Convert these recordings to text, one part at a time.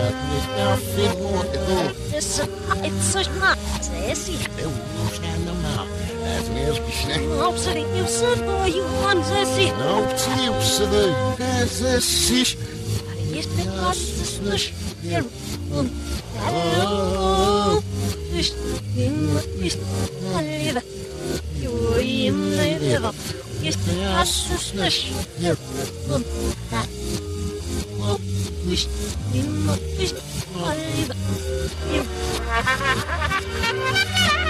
dus weer om hallo is niemand is leven is de vaste zachtje. Heel goed, dan absoluut zoals ze ja. Sara, Sale. absoluut niet zien. Nou kan het. Ja, psique, mas mal, é isto. Aber normal, het is niet. Não, psmane, mas não é mais que fiz. Thank you.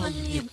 Hayır.